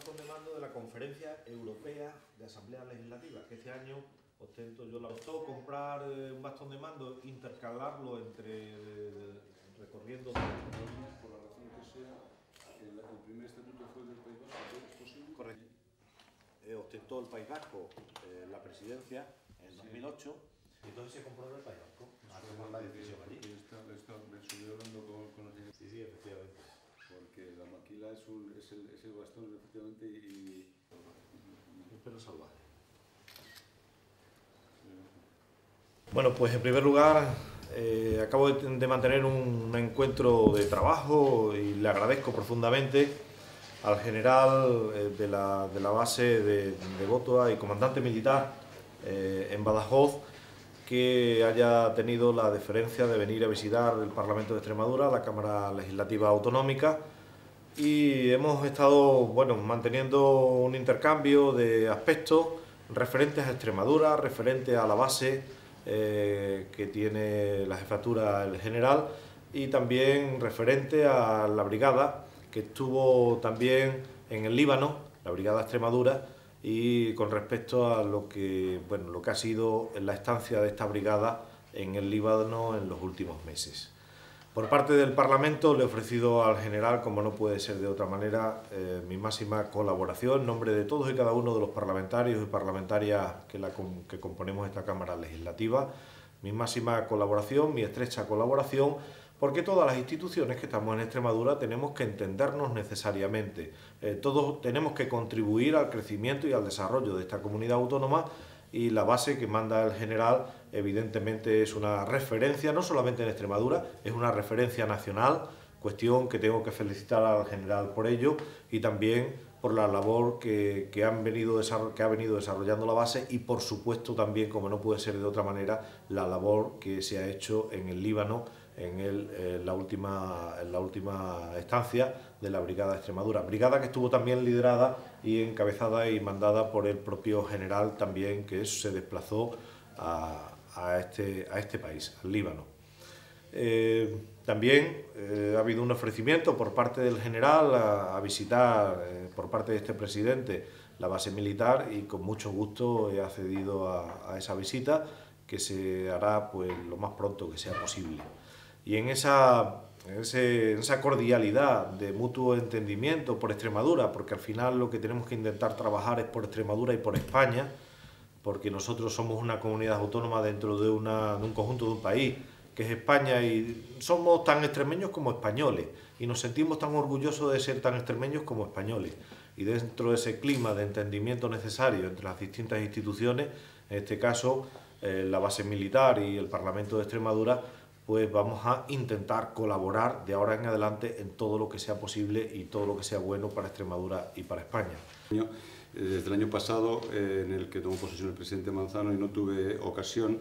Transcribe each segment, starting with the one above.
bastón de mando de la Conferencia Europea de Asambleas Legislativas, que este año ostento yo la optó comprar eh, un bastón de mando, intercalarlo entre eh, recorriendo por la razón que sea, el, el primer estatuto fue del País Vasco, ¿es posible? Correcto. Eh, ostentó el País Vasco eh, la presidencia en 2008 y entonces se compró el País Vasco. a tomar la decisión allí. Esta, esta, me estuve hablando con, con señora, Sí, sí, efectivamente. porque la maquila es, un, es, el, es el bastón, efectivamente, y... Un perro Bueno, pues en primer lugar eh, acabo de, de mantener un encuentro de trabajo y le agradezco profundamente al general eh, de, la, de la base de, de Botoa y comandante militar eh, en Badajoz que haya tenido la deferencia de venir a visitar el Parlamento de Extremadura, la Cámara Legislativa Autonómica, y hemos estado bueno, manteniendo un intercambio de aspectos referentes a Extremadura, referentes a la base eh, que tiene la jefatura el general y también referente a la brigada que estuvo también en el Líbano, la brigada Extremadura, y con respecto a lo que, bueno, lo que ha sido la estancia de esta brigada en el Líbano en los últimos meses. Por parte del Parlamento le he ofrecido al general, como no puede ser de otra manera, eh, mi máxima colaboración en nombre de todos y cada uno de los parlamentarios y parlamentarias que, componemos esta Cámara Legislativa, mi máxima colaboración, mi estrecha colaboración, porque todas las instituciones que estamos en Extremadura tenemos que entendernos necesariamente. Eh, todos tenemos que contribuir al crecimiento y al desarrollo de esta comunidad autónoma y la base que manda el general evidentemente es una referencia, no solamente en Extremadura, es una referencia nacional, cuestión que tengo que felicitar al general por ello y también por la labor que, que, han venido que ha venido desarrollando la base y por supuesto también, como no puede ser de otra manera, la labor que se ha hecho en el Líbano en, el, en, la última, en la última estancia de la Brigada de Extremadura. Brigada que estuvo también liderada y encabezada y mandada por el propio general también que se desplazó a, a, este, a este país, al Líbano. Eh, también eh, ha habido un ofrecimiento por parte del general a, a visitar eh, por parte de este presidente la base militar y con mucho gusto he accedido a, a esa visita que se hará pues, lo más pronto que sea posible. Y en esa, en, ese, en esa cordialidad de mutuo entendimiento por Extremadura, porque al final lo que tenemos que intentar trabajar es por Extremadura y por España, porque nosotros somos una comunidad autónoma dentro de, una, de un conjunto de un país, que es España, y somos tan extremeños como españoles, y nos sentimos tan orgullosos de ser tan extremeños como españoles. Y dentro de ese clima de entendimiento necesario entre las distintas instituciones, en este caso eh, la base militar y el Parlamento de Extremadura, pues vamos a intentar colaborar de ahora en adelante en todo lo que sea posible y todo lo que sea bueno para Extremadura y para España. Desde el año pasado, eh, en el que tomó posesión el presidente Manzano y no tuve ocasión,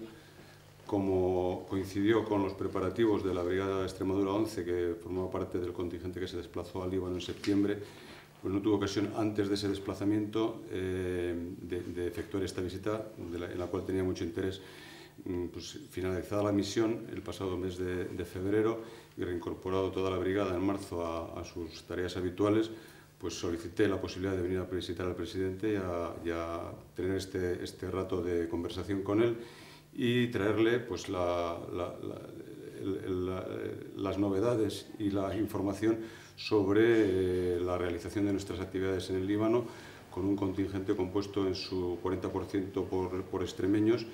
como coincidió con los preparativos de la Brigada de Extremadura 11, que formaba parte del contingente que se desplazó al Líbano en septiembre, pues no tuve ocasión antes de ese desplazamiento eh, de, de, efectuar esta visita, la, en la cual tenía mucho interés. Pues, finalizada la misión el pasado mes de, febrero y reincorporado toda la brigada en marzo a, sus tareas habituales, pues solicité la posibilidad de venir a visitar al presidente y a, tener este, este rato de conversación con él y traerle pues, la, la, la, las novedades y la información sobre eh, la realización de nuestras actividades en el Líbano con un contingente compuesto en su 40% por, por extremeños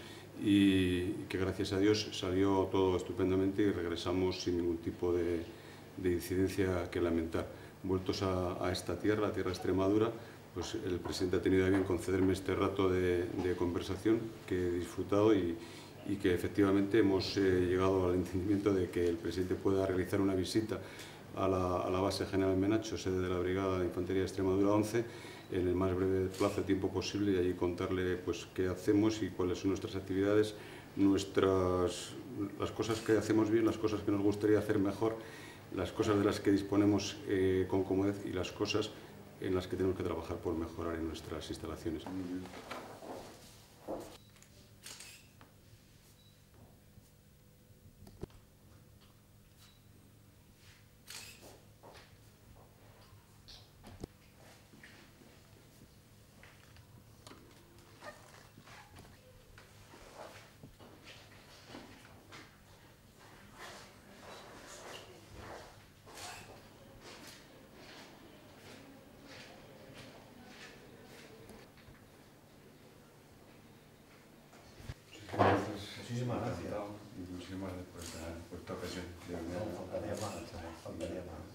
y que gracias a Dios salió todo estupendamente y regresamos sin ningún tipo de, de incidencia que lamentar. Vueltos a, esta tierra, la tierra Extremadura, pues el presidente ha tenido a bien concederme este rato de, conversación que he disfrutado y, y que efectivamente hemos eh, llegado al entendimiento de que el presidente pueda realizar una visita a la, a la base General Menacho, sede de la Brigada de Infantería Extremadura 11, en el más breve plazo de tiempo posible y allí contarle pues, qué hacemos y cuáles son nuestras actividades, nuestras, las cosas que hacemos bien, las cosas que nos gustaría hacer mejor, las cosas de las que disponemos eh, con comodidad y las cosas en las que tenemos que trabajar por mejorar en nuestras instalaciones. Muchísimas gracias. Y muchísimas gracias por esta, por esta ocasión. No, faltaría más, faltaría más.